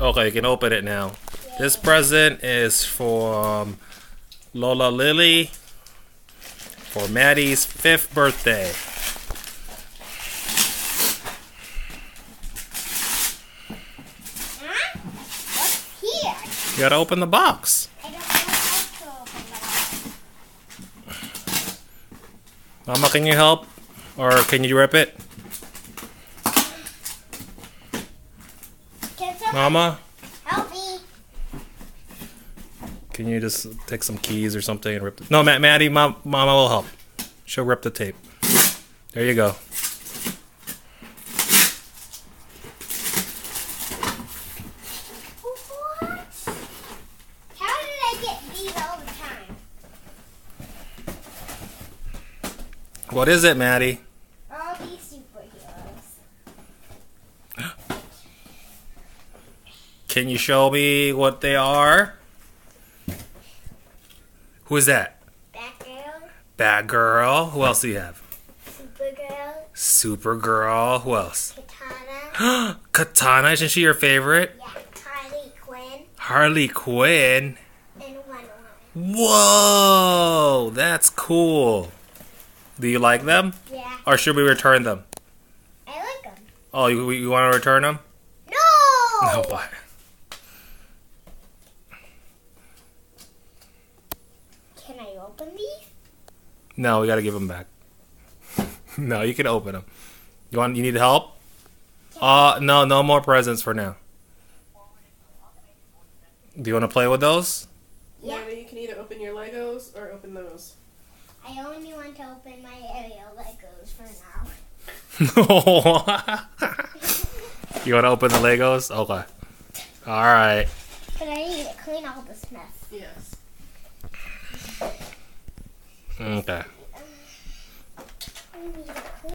Okay, you can open it now. This present is from Lola Lily for Maddie's fifth birthday. Huh? What's here? You gotta open the box. I don't know how to open the box. Mama, can you help? Or can you rip it? Can someone Mama, help me? can you just take some keys or something and rip it? No, Matt, Maddie, Mom, Mama will help. She'll rip the tape. There you go. What? How did I get these all the time? What is it, Maddie? All these superheroes. Can you show me what they are? Who is that? Batgirl, Batgirl. Who else do you have? Supergirl, Supergirl. Who else? Katana, Katana. Isn't she your favorite? yeah, Harley Quinn, Harley Quinn. and Wonder Woman. Whoa, that's cool. Do you like them? Yeah, Or should we return them? I like them. Oh, you, you want to return them? No! No, why? Can I open these? No, we gotta give them back. no, you can open them. You want? You need help? Uh, no, no more presents for now. Do you want to play with those? Yeah. Yeah, you can either open your Legos or open those. I only want to open my Ariel Legos for now. you want to open the Legos? Okay. All right. But I need to clean all this mess. Yes. Okay. I need